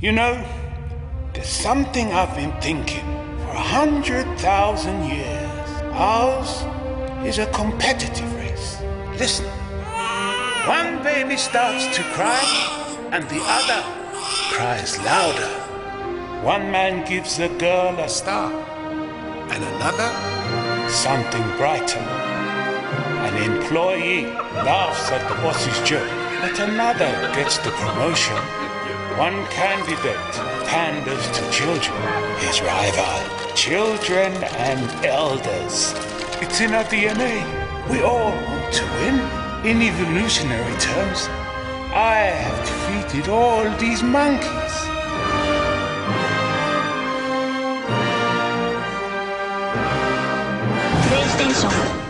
You know, there's something I've been thinking for a hundred thousand years. Ours is a competitive race. Listen. One baby starts to cry, and the other cries louder. One man gives the girl a star, and another something brighter. An employee laughs at the boss's joke, but another gets the promotion. One candidate panders to children, his rival, children and elders. It's in our DNA. We all want to win. In evolutionary terms, I have defeated all these monkeys. PlayStation